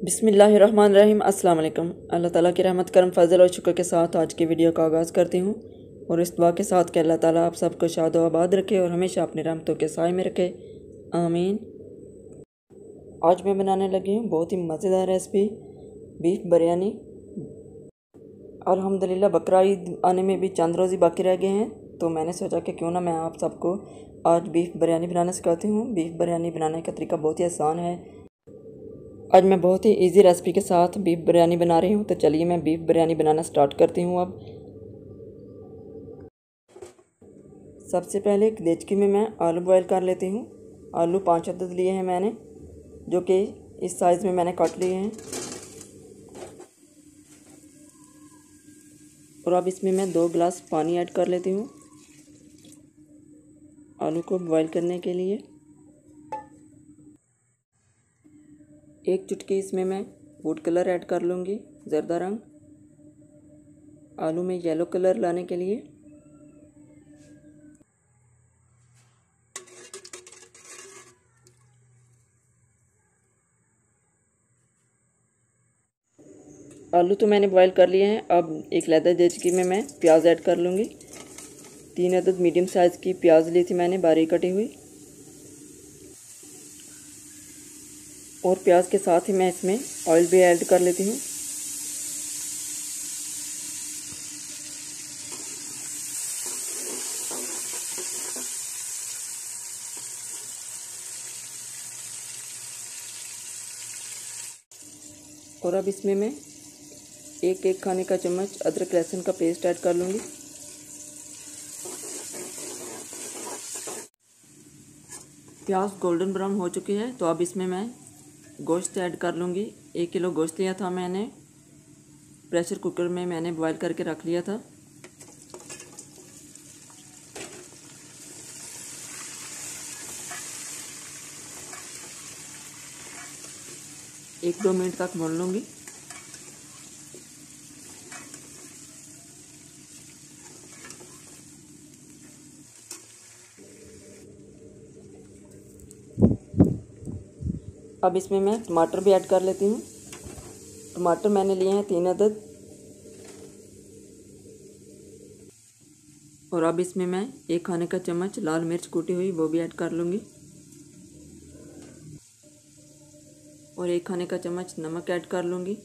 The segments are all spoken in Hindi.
बिसमीम वालेकुम अल्लाह ताला की रहमत, करम, फजल और शुक्र के साथ आज की वीडियो का आगाज़ करती हूँ। और इस दुआ के साथ कि अल्लाह ताला आप सबको शाद आबाद रखे और हमेशा अपनी रहमतों के साय में रखे। आमीन। आज मैं बनाने लगी हूँ बहुत ही मज़ेदार रेसिपी, बीफ बिरयानी। अल्हम्दुलिल्लाह, बकरा ईद आने में भी चंद रोज़ी बाकी रह गए हैं तो मैंने सोचा कि क्यों ना मैं आप सबको आज बीफ बिरयानी बनाना सिखाती हूँ। बीफ बिरयानी बनाने का तरीका बहुत ही आसान है। आज मैं बहुत ही इजी रेसिपी के साथ बीफ बिरयानी बना रही हूँ तो चलिए मैं बीफ बिरयानी बनाना स्टार्ट करती हूँ अब। सबसे पहले एक देचकी में मैं आलू बॉयल कर लेती हूँ। आलू पाँच अदद लिए हैं मैंने, जो कि इस साइज़ में मैंने काट लिए हैं। और अब इसमें मैं दो गिलास पानी ऐड कर लेती हूँ, आलू को बॉयल करने के लिए। एक चुटकी इसमें मैं वुड कलर ऐड कर लूँगी, ज़रदा रंग। आलू में येलो कलर लाने के लिए। आलू तो मैंने बॉईल कर लिए हैं, अब एक लेदर देचकी में मैं प्याज ऐड कर लूँगी। तीन अदद मीडियम साइज़ की प्याज ली थी मैंने, बारीक कटी हुई। और प्याज के साथ ही मैं इसमें ऑयल भी ऐड कर लेती हूँ। और अब इसमें मैं एक एक खाने का चम्मच अदरक लहसुन का पेस्ट ऐड कर लूँगी। प्याज गोल्डन ब्राउन हो चुकी है तो अब इसमें मैं गोश्त ऐड कर लूँगी। एक किलो गोश्त लिया था मैंने। प्रेशर कुकर में मैंने बॉईल करके रख लिया था। एक दो मिनट तक भून लूँगी। अब इसमें मैं टमाटर भी ऐड कर लेती हूँ। टमाटर मैंने लिए हैं तीन अदद। और अब इसमें मैं एक खाने का चम्मच लाल मिर्च कूटी हुई वो भी ऐड कर लूँगी। और एक खाने का चम्मच नमक ऐड कर लूँगी।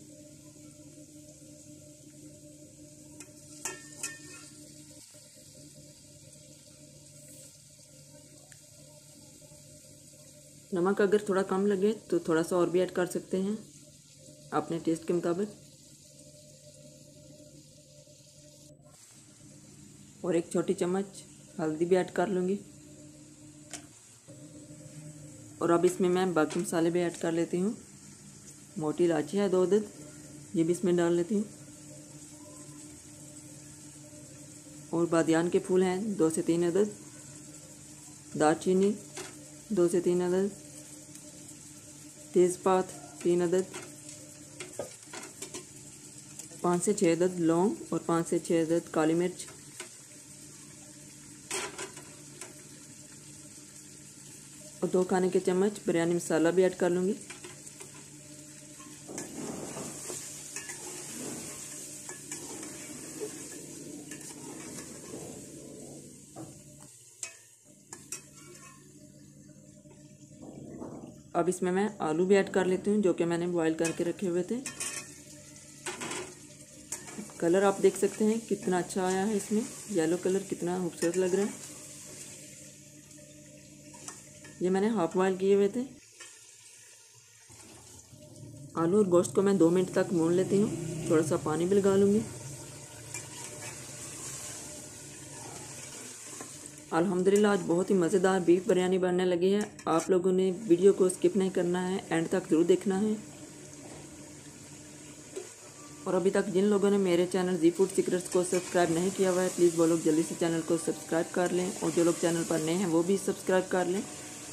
नमक अगर थोड़ा कम लगे तो थोड़ा सा और भी ऐड कर सकते हैं, अपने टेस्ट के मुताबिक। और एक छोटी चम्मच हल्दी भी ऐड कर लूँगी। और अब इसमें मैं बाकी मसाले भी ऐड कर लेती हूँ। मोटी इलायची है दो दद ये भी इसमें डाल लेती हूँ। और बादियान के फूल हैं, दो से तीन अदद। दालचीनी, दो से तीन अदद। तेज़पात तीन अदद। पाँच से छः अदद लौंग और पाँच से छः अदद काली मिर्च। और दो खाने के चम्मच, बिरयानी मसाला भी ऐड कर लूँगी। अब इसमें मैं आलू भी ऐड कर लेती हूँ, जो कि मैंने बॉईल करके रखे हुए थे। कलर आप देख सकते हैं, कितना अच्छा आया है इसमें। येलो कलर कितना खूबसूरत लग रहा है। ये मैंने हाफ़ बॉयल किए हुए थे। आलू और गोश्त को मैं दो मिनट तक भून लेती हूँ। थोड़ा सा पानी भी लगा लूँगी। अल्हम्दुलिल्लाह, आज बहुत ही मज़ेदार बीफ बिरयानी बनने लगी है। आप लोगों ने वीडियो को स्किप नहीं करना है, एंड तक ज़रूर देखना है। और अभी तक जिन लोगों ने मेरे चैनल जी फ़ूड सीक्रेट्स को सब्सक्राइब नहीं किया हुआ है, प्लीज़ वो लोग जल्दी से चैनल को सब्सक्राइब कर लें, और जो लोग चैनल पर नए हैं, वो भी सब्सक्राइब कर लें,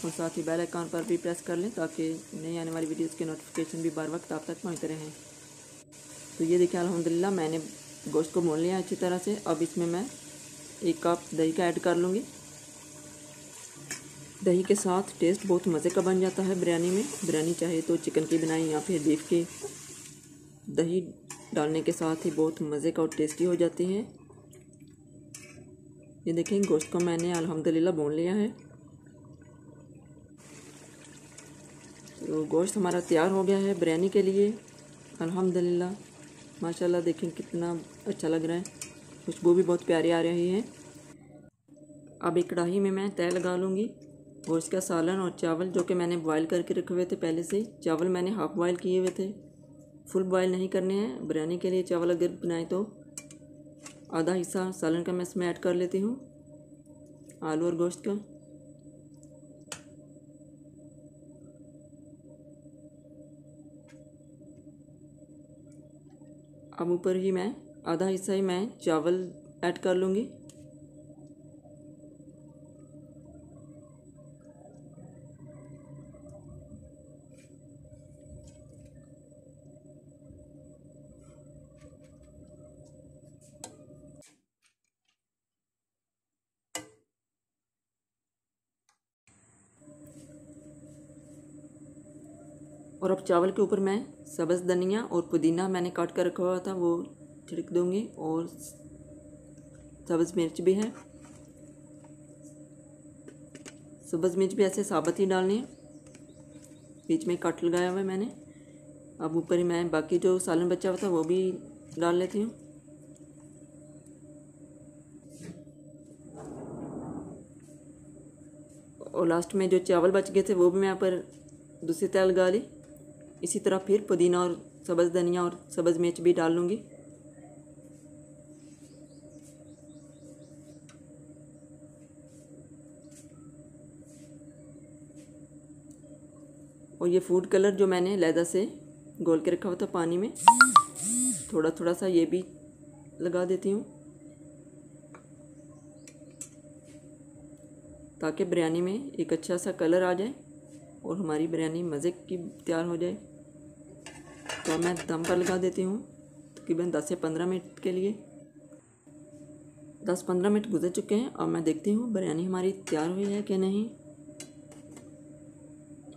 और साथ ही बेल आइकॉन पर भी प्रेस कर लें, ताकि नई आने वाली वीडियोज़ के नोटिफिकेशन भी बार वक्त आप तक पहुँचते रहें। तो ये देखिए अलहमदिल्ला मैंने गोश्त को मोल लिया अच्छी तरह से। अब इसमें मैं एक कप दही का ऐड कर लूँगी। दही के साथ टेस्ट बहुत मज़े का बन जाता है बिरयानी में। बिरयानी चाहे तो चिकन की बनाई या फिर बीफ की। दही डालने के साथ ही बहुत मज़े का और टेस्टी हो जाती है। ये देखें, गोश्त को मैंने अल्हम्दुलिल्लाह भून लिया है। तो गोश्त हमारा तैयार हो गया है बिरयानी के लिए। अल्हम्दुलिल्लाह। माशाल्लाह देखें कितना अच्छा लग रहा है। खुशबू भी बहुत प्यारी आ रही है। अब एक कढ़ाई में मैं तय लगा लूँगी गोश्त का सालन और चावल जो कि मैंने बॉयल करके रखे हुए थे पहले से, चावल मैंने हाफ़ बॉयल किए हुए थे। फुल बॉयल नहीं करने हैं, बिरयानी के लिए चावल अगर बनाए तो। आधा हिस्सा सालन का मैं इसमें ऐड कर लेती हूँ, आलू और गोश्त का। अब ऊपर ही मैं आधा हिस्सा ही मैं चावल ऐड कर लूँगी। और अब चावल के ऊपर मैं सब्ज़ धनिया और पुदीना मैंने काट कर रखा हुआ था, वो छिड़क दूँगी और सब्ज़ मिर्च भी है। सब्ज़ मिर्च भी ऐसे साबत ही डालनी है। बीच में कट लगाया हुआ है मैंने। अब ऊपर ही मैं बाकी जो सालन बचा हुआ था वो भी डाल लेती हूँ। और लास्ट में जो चावल बच गए थे वो भी मैं यहाँ पर दूसरी तरह लगा ली। इसी तरह फिर पुदीना और सब्ज़ धनिया और सब्ज़ मिर्च भी डाल लूँगी। और ये फ़ूड कलर जो मैंने लैदा से गोल के रखा हुआ था पानी में थोड़ा थोड़ा सा ये भी लगा देती हूँ। ताकि बिरयानी में एक अच्छा सा कलर आ जाए और हमारी बिरयानी मज़े की तैयार हो जाए। तो मैं दम पर लगा देती हूँ तकरीबन दस से पंद्रह मिनट के लिए। दस पंद्रह मिनट गुजर चुके हैं और मैं देखती हूँ बिरयानी हमारी तैयार हुई है कि नहीं।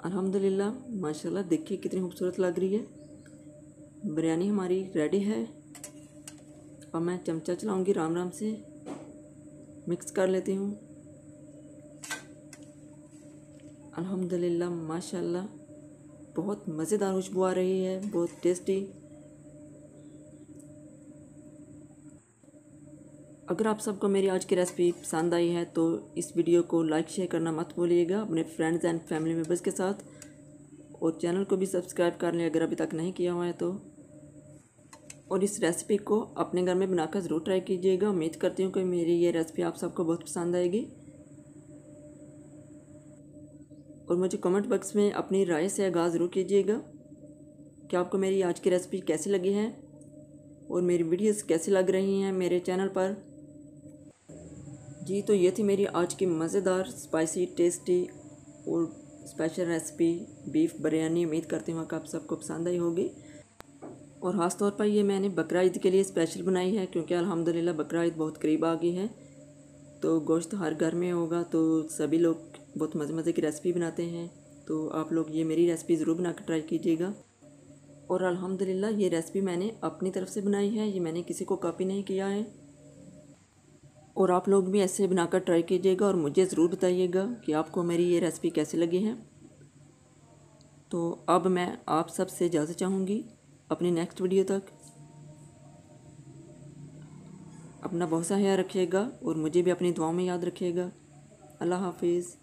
अल्हम्दुलिल्लाह, माशाल्लाह, देखिए कितनी खूबसूरत लग रही है। बिरयानी हमारी रेडी है। अब मैं चमचा चलाऊँगी राम राम से। मिक्स कर लेती हूँ। अल्हम्दुलिल्लाह, माशाल्लाह, बहुत मज़ेदार खुशबू आ रही है, बहुत टेस्टी अगर आप सबको मेरी आज की रेसिपी पसंद आई है तो इस वीडियो को लाइक शेयर करना मत भूलिएगा अपने फ्रेंड्स एंड फैमिली मेंबर्स के साथ। और चैनल को भी सब्सक्राइब कर लें अगर अभी तक नहीं किया हुआ है तो। और इस रेसिपी को अपने घर में बनाकर ज़रूर ट्राई कीजिएगा। उम्मीद करती हूँ कि मेरी ये रेसिपी आप सबको बहुत पसंद आएगी। और मुझे कमेंट बॉक्स में अपनी राय से आगाज़ ज़रूर कीजिएगा कि आपको मेरी आज की रेसिपी कैसी लगी है। और मेरी वीडियोस कैसी लग रही हैं मेरे चैनल पर। जी तो ये थी मेरी आज की मज़ेदार स्पाइसी टेस्टी और स्पेशल रेसिपी बीफ बिरयानी उम्मीद करती हूँ कि आप सबको पसंद आई होगी। और ख़ास तौर पर ये मैंने बकरा ईद के लिए स्पेशल बनाई है, क्योंकि अल्हम्दुलिल्लाह बकरा ईद बहुत करीब आ गई है। तो गोश्त हर घर में होगा तो सभी लोग बहुत मज़े मज़े की रेसिपी बनाते हैं। तो आप लोग ये मेरी रेसिपी ज़रूर बना कर ट्राई कीजिएगा। और अल्हम्दुलिल्लाह ये रेसिपी मैंने अपनी तरफ़ से बनाई है, ये मैंने किसी को कॉपी नहीं किया है। और आप लोग भी ऐसे बनाकर ट्राई कीजिएगा और मुझे ज़रूर बताइएगा कि आपको मेरी ये रेसिपी कैसी लगी है। तो अब मैं आप सबसे इजाज़त चाहूँगी अपनी नेक्स्ट वीडियो तक। अपना बहुत सा ख्याल रखिएगा और मुझे भी अपनी दुआओं में याद रखिएगा। अल्लाह हाफिज़।